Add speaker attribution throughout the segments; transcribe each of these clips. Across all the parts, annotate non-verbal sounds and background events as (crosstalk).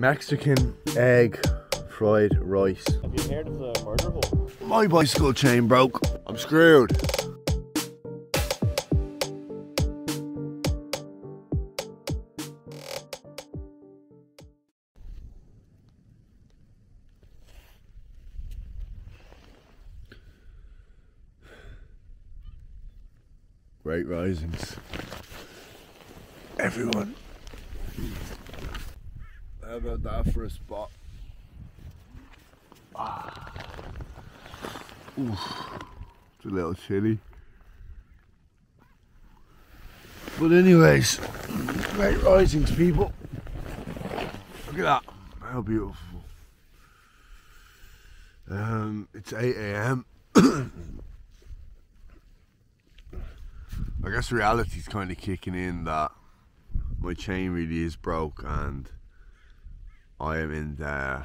Speaker 1: Mexican egg fried rice.
Speaker 2: Have you heard of the murder hole?
Speaker 1: My bicycle chain broke. I'm screwed. Great risings. Everyone. About that for a spot? It's a little chilly. But anyways, great risings people. Look at that. How beautiful. Um, it's 8 a.m. (coughs) I guess reality's kind of kicking in that my chain really is broke and I am in the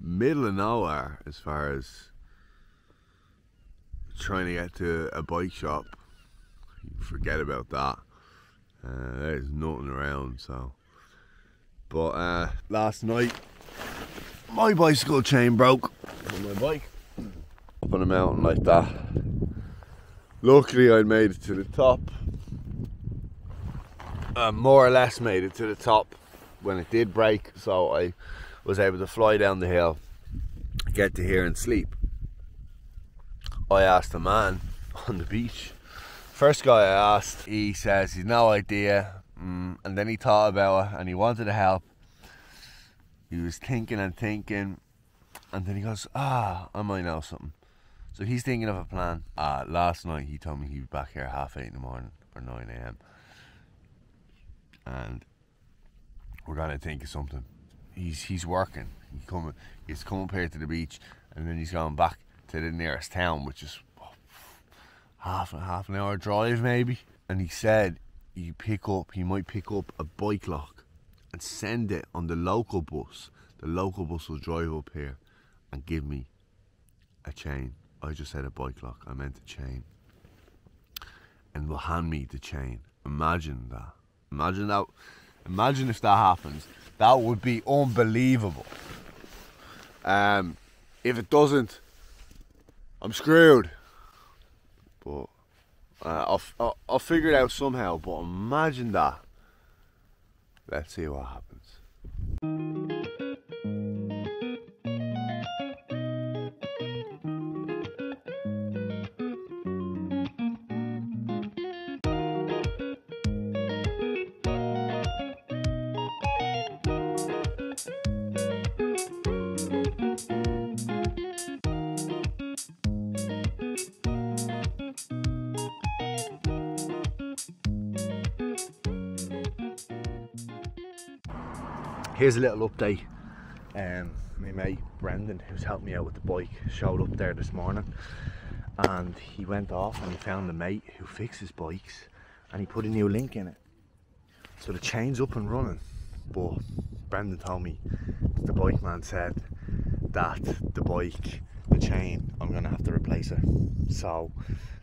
Speaker 1: middle of nowhere as far as trying to get to a bike shop. Forget about that. Uh, there's nothing around, so. But uh, last night, my bicycle chain broke on my bike up on a mountain like that. Luckily, I made it to the top. Uh, more or less made it to the top when it did break, so I was able to fly down the hill, get to here and sleep. I asked a man (laughs) on the beach. First guy I asked, he says he's no idea, mm, and then he thought about it and he wanted to help. He was thinking and thinking, and then he goes, "Ah, I might know something." So he's thinking of a plan. Uh, last night he told me he'd be back here half eight in the morning or nine a.m. And we're gonna think of something. He's he's working. He come he's coming up here to the beach, and then he's going back to the nearest town, which is oh, half half an hour drive maybe. And he said you pick up, he might pick up a bike lock and send it on the local bus. The local bus will drive up here and give me a chain. I just said a bike lock. I meant a chain. And will hand me the chain. Imagine that. Imagine that. Imagine if that happens. That would be unbelievable. Um, if it doesn't, I'm screwed. But uh, I'll, I'll I'll figure it out somehow. But imagine that. Let's see what happens. Here's a little update. Um, my mate Brendan, who's helped me out with the bike, showed up there this morning, and he went off and he found a mate who fixes bikes, and he put a new link in it. So the chain's up and running. But Brendan told me the bike man said that the bike, the chain, I'm gonna have to replace it. So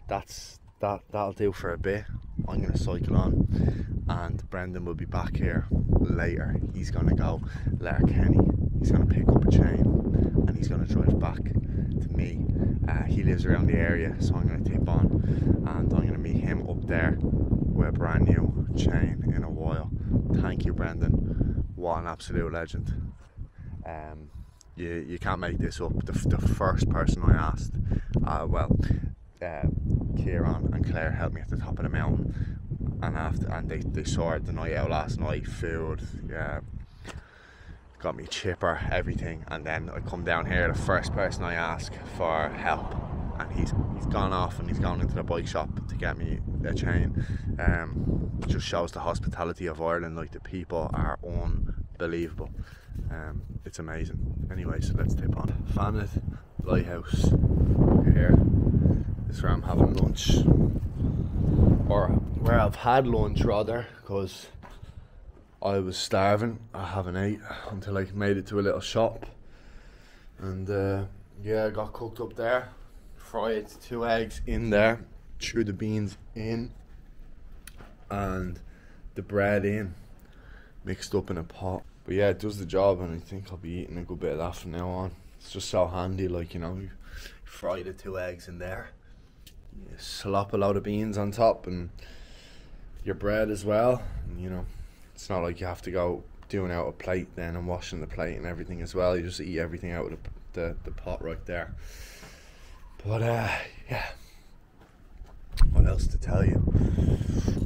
Speaker 1: that's that that'll do for a bit. I'm gonna cycle on and Brendan will be back here later. He's gonna go Letterkenny. He's gonna pick up a chain and he's gonna drive back to me. Uh, he lives around the area, so I'm gonna tip on and I'm gonna meet him up there with a brand new chain in a while. Thank you, Brendan. What an absolute legend. Um, you, you can't make this up. The, the first person I asked, uh, well, uh, Kieran and Claire helped me at the top of the mountain, and after and they, they saw it the night out last night. Food, yeah, got me chipper, everything, and then I come down here. The first person I ask for help, and he's he's gone off and he's gone into the bike shop to get me a chain. Um, just shows the hospitality of Ireland. Like the people are unbelievable. Um, it's amazing. Anyway, so let's tip on. Fanad Lighthouse. Here. This is where I'm having lunch. Or I've had lunch rather, because I was starving. I haven't ate until I made it to a little shop. And uh, yeah, I got cooked up there. Fried two eggs in there. Threw the beans in. And the bread in. mixed up in a pot. But yeah, it does the job, and I think I'll be eating a good bit of that from now on. It's just so handy, like you know, you fry the two eggs in there, slop a load of beans on top, and your bread as well. And, you know, it's not like you have to go doing out a plate then and washing the plate and everything as well. You just eat everything out of the the, the pot right there. But uh, yeah, what else to tell you?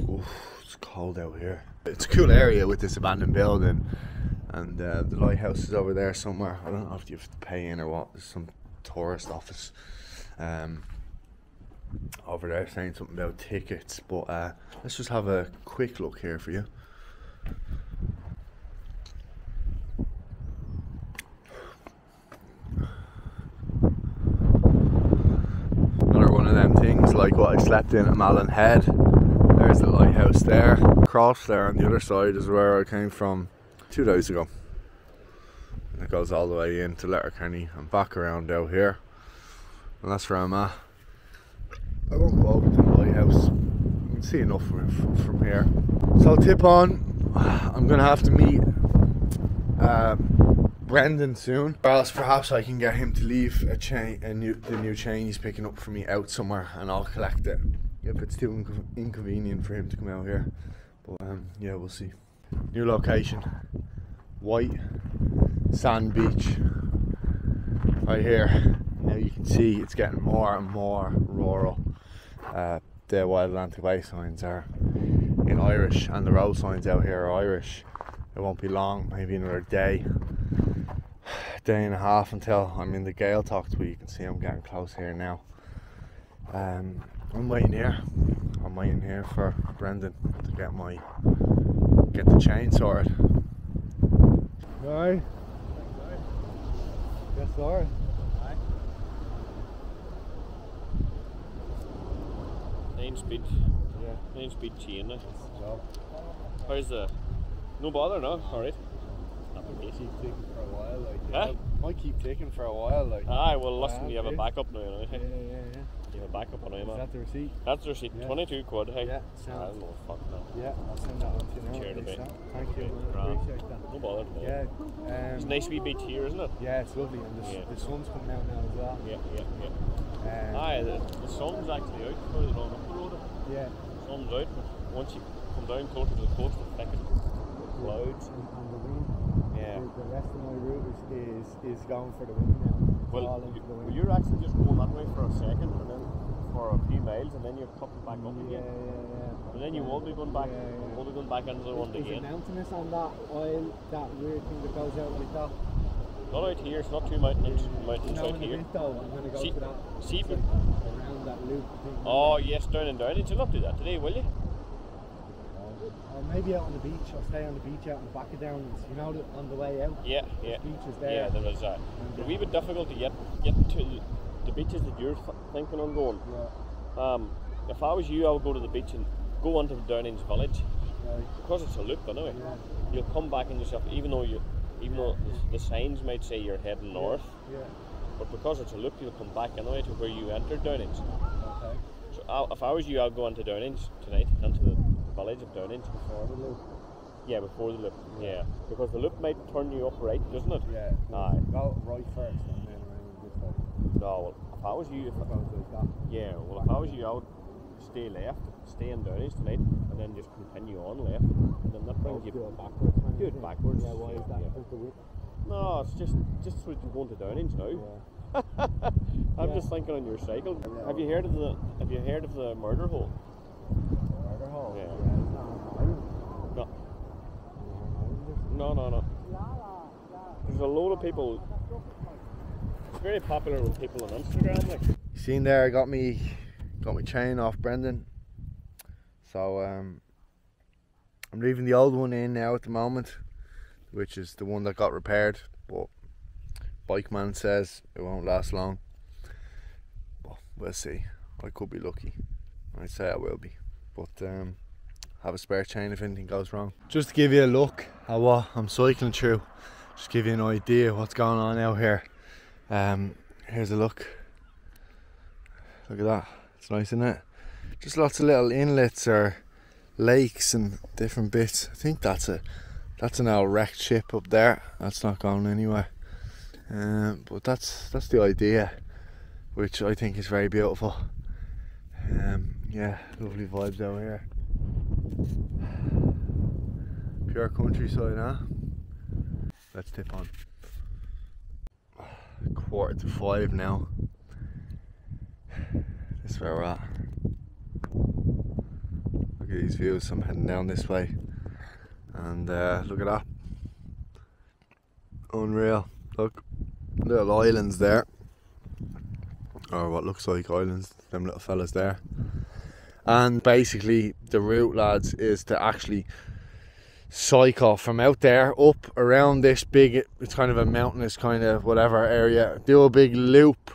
Speaker 1: Oof, it's cold out here. It's a cool area with this abandoned building, and uh, the lighthouse is over there somewhere. I don't know if you have to pay in or what. There's some tourist office um, over there saying something about tickets. But uh, let's just have a quick look here for you. Another one of them things like what I slept in at Malin Head. There's the lighthouse there. Across there on the other side is where I came from two days ago. And it goes all the way into Letterkenny and back around out here. And that's where I'm at. I won't go over to the lighthouse. You can see enough from, from here. So tip on, (sighs) I'm gonna have to meet um, Brendan soon, or else perhaps I can get him to leave a chain, a new, the new chain he's picking up for me out somewhere, and I'll collect it. If it's too inco- inconvenient for him to come out here, but um, yeah, we'll see. New location, white sand beach, right here. Now you can see it's getting more and more rural. Uh, the Wild Atlantic Way signs are in Irish, and the road signs out here are Irish. It won't be long, maybe another day, day and a half until I'm in the Gaeltacht where you can see I'm getting close here now. Um, I'm waiting here. I'm waiting here for Brendan to get my get the chain sorted. Right. Yes, sorry.
Speaker 2: Nine speed.
Speaker 1: Yeah.
Speaker 2: Nine speed chain. like.
Speaker 1: Job.
Speaker 2: How's the. No bother, no? Alright. Happy days.
Speaker 1: Keep ticking for a while, like
Speaker 2: Huh?
Speaker 1: Might keep ticking for a while, like.
Speaker 2: Aye, well, listen, you have a backup now, you know.
Speaker 1: yeah, yeah, yeah.
Speaker 2: You have a backup on him,
Speaker 1: Is that the receipt?
Speaker 2: That's the receipt.
Speaker 1: Yeah.
Speaker 2: 22 quid, hey.
Speaker 1: Yeah,
Speaker 2: I don't know, fuck no.
Speaker 1: Yeah, I'll send that one to you now.
Speaker 2: Cheers a
Speaker 1: please,
Speaker 2: bit.
Speaker 1: Sam. Thank you,
Speaker 2: Okay, grand.
Speaker 1: Appreciate that.
Speaker 2: No bother. no.
Speaker 1: Yeah,
Speaker 2: It's a
Speaker 1: um,
Speaker 2: nice wee beach here, isn't it?
Speaker 1: yeah, it's lovely, and the,
Speaker 2: Yeah.
Speaker 1: the sun's coming out now as well.
Speaker 2: Yeah, yeah, yeah.
Speaker 1: Um,
Speaker 2: Aye, the, the sun's actually out up the road.
Speaker 1: Yeah,
Speaker 2: The sun's out, but once you come down closer to the coast, it's thicker. Clouds.
Speaker 1: and, and the wind.
Speaker 2: Yeah.
Speaker 1: The, the rest of my route is, is, is going for the wind now.
Speaker 2: Well, you,
Speaker 1: the
Speaker 2: well, you're actually just going that way for a second and then for a few miles and then you're cutting back up
Speaker 1: yeah,
Speaker 2: again.
Speaker 1: yeah, yeah.
Speaker 2: And then you won't be going back,
Speaker 1: Yeah, yeah.
Speaker 2: won't be going back into the one
Speaker 1: Is it
Speaker 2: again.
Speaker 1: mountainous on that oil, that weird thing that goes out like that?
Speaker 2: Not out here, it's not too mountainous, mountainous
Speaker 1: no,
Speaker 2: out
Speaker 1: the
Speaker 2: here.
Speaker 1: though, I'm going to go
Speaker 2: See-
Speaker 1: for that.
Speaker 2: see if
Speaker 1: like
Speaker 2: you-
Speaker 1: around that loop.
Speaker 2: Oh yes, down and down. You'll not do that today, will you?
Speaker 1: Or maybe out on the beach. I'll stay on the beach out in the back of Downings. You know, on the way out.
Speaker 2: Yeah, yeah.
Speaker 1: Beach is
Speaker 2: Yeah,
Speaker 1: there.
Speaker 2: there is that. It's a wee bit difficult to get get to the beaches that you're thinking on going.
Speaker 1: Yeah,
Speaker 2: Um, if I was you, I would go to the beach and go onto the Downings Village
Speaker 1: right.
Speaker 2: because it's a loop anyway.
Speaker 1: Yeah,
Speaker 2: You'll come back in yourself, even though you, even though the signs might say you're heading north,
Speaker 1: yeah.
Speaker 2: but because it's a loop, you'll come back anyway to where you entered Downings.
Speaker 1: Okay.
Speaker 2: So i if I was you, I'd go into Downings tonight, into the village of Downings.
Speaker 1: Before the loop.
Speaker 2: Yeah, before the loop. Yeah, because the loop might turn you up right, doesn't it?
Speaker 1: Yeah.
Speaker 2: Aye.
Speaker 1: Go right first and then around this way.
Speaker 2: No, well, if I was you, if I,
Speaker 1: Goes like that.
Speaker 2: yeah, well, if I was you, I would stay left, stay in Downings tonight, and then just continue on left, and then that brings you
Speaker 1: backwards. Kind of
Speaker 2: Do it
Speaker 1: thing.
Speaker 2: backwards,
Speaker 1: Yeah, why is that?
Speaker 2: yeah.
Speaker 1: Because.
Speaker 2: No, it's just just so you're going to Downings now.
Speaker 1: Yeah. (laughs)
Speaker 2: I'm
Speaker 1: Yeah.
Speaker 2: just thinking on your cycle. Have you heard of the Have you heard of the murder hole?
Speaker 1: Murder hole.
Speaker 2: Yeah.
Speaker 1: yeah it's not.
Speaker 2: No,
Speaker 1: Not on island, is it?
Speaker 2: no, no, no. There's a load of people. It's very popular with people on Instagram. Like,
Speaker 1: seen there, I got me got my chain off Brendan. So um I'm leaving the old one in now at the moment, which is the one that got repaired, but bike man says it won't last long. But we'll see. I could be lucky. I'd say I will be. But um have a spare chain if anything goes wrong. Just to give you a look at what I'm cycling through. Just give you an idea what's going on out here. Um here's a look. Look at that. It's nice, isn't it? Just lots of little inlets or lakes and different bits. I think that's a That's an old wrecked ship up there. That's not going anywhere. Um, but that's that's the idea, which I think is very beautiful. Um, yeah, lovely vibes out here. Pure countryside, huh? Let's tip on. Quarter to five now. This is where we're at. At these views. I'm heading down this way. And uh, look at that. Unreal. Look, little islands there. Or what looks like islands, them little fellas there. And basically, the route, lads, is to actually cycle from out there up around this big, it's kind of a mountainous kind of whatever area, do a big loop,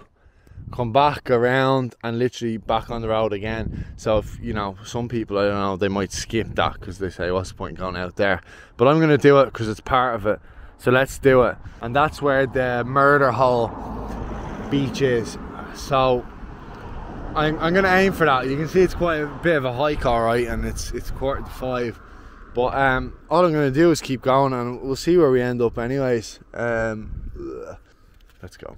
Speaker 1: come back around and literally back on the road again. So, if you know, some people, I don't know, they might skip that because they say, What's the point going out there? But I'm going to do it because it's part of it. So, let's do it. And that's where the murder hole beach is. So, I'm, I'm going to aim for that. You can see it's quite a bit of a hike, alright, and it's it's quarter to five. But um, all I'm going to do is keep going and we'll see where we end up, anyways. Um, let's go.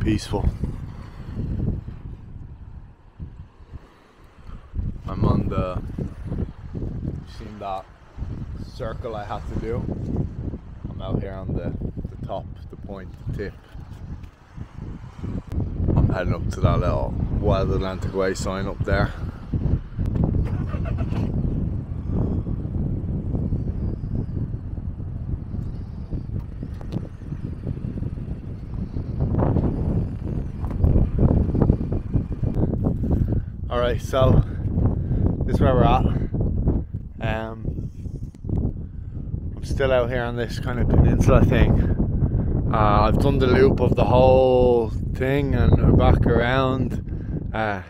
Speaker 1: Peaceful. I'm on the. Seen that circle I have to do. I'm out here on the, the top, the point, the tip. I'm heading up to that little Wild Atlantic Way sign up there. Alright, so this is where we're at. Um, I'm still out here on this kind of peninsula thing. Uh, I've done the loop of the whole thing and we're back around. Uh,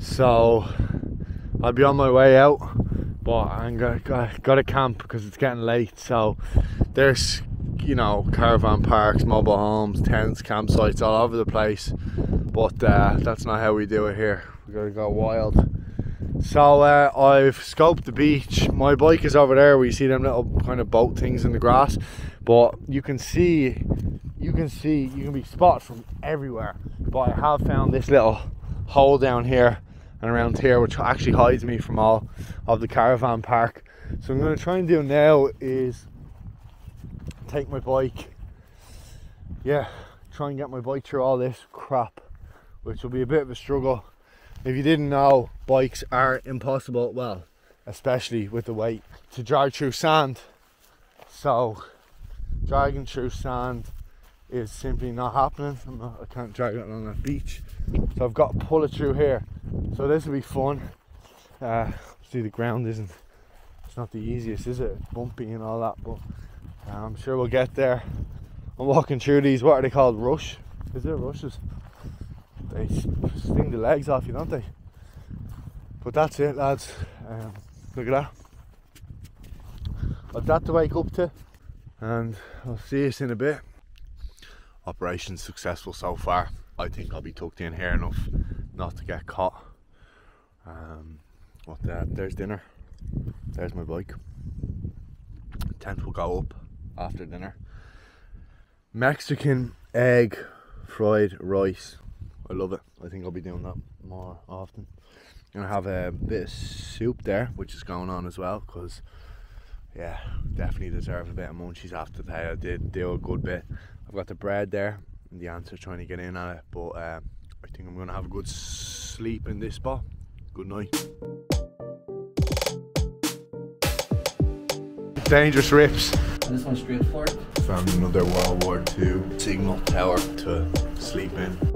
Speaker 1: so I'll be on my way out, but I'm gonna got, got to camp because it's getting late. So there's you know caravan parks, mobile homes, tents, campsites all over the place. But uh, that's not how we do it here. We gotta go wild. So uh, I've scoped the beach. My bike is over there where you see them little kind of boat things in the grass. But you can see, you can see, you can be spotted from everywhere. But I have found this little hole down here and around here which actually hides me from all of the caravan park. So I'm going to try and do now is take my bike, yeah, try and get my bike through all this crap, which will be a bit of a struggle if you didn't know, bikes are impossible, well, especially with the weight, to drag through sand. So, dragging through sand is simply not happening. Not, i can't drag it on a beach. So I've got to pull it through here. So this will be fun. Uh, see, the ground isn't, it's not the easiest, is it? Bumpy and all that, but uh, I'm sure we'll get there. I'm walking through these, what are they called? Rush? Is it rushes? They sting the legs off you, don't they? But that's it, lads. Um, look at that. I've got to wake up to, and I'll see you in a bit. Operation successful so far. I think I'll be tucked in here enough not to get caught. Um, what the, there's dinner. There's my bike. Tent will go up after dinner. Mexican egg fried rice I love it. I think I'll be doing that more often. And I have a bit of soup there, which is going on as well, because yeah, definitely deserve a bit of munchies after today. I did do a good bit. I've got the bread there, and the answer trying to get in at it, but uh, I think I'm gonna have a good sleep in this spot. Good night. Dangerous rips.
Speaker 3: This one's straight for it.
Speaker 1: Found another World War II signal tower to sleep in.